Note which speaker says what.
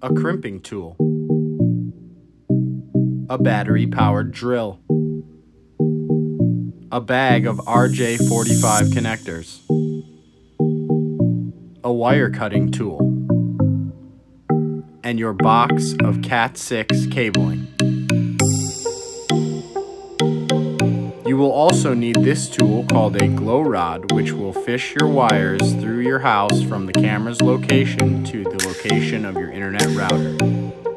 Speaker 1: a crimping tool, a battery powered drill, a bag of RJ45 connectors, a wire cutting tool, and your box of Cat6 cabling. You will also need this tool called a glow rod which will fish your wires through your house from the camera's location to the location of your internet router.